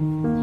Mm-hmm.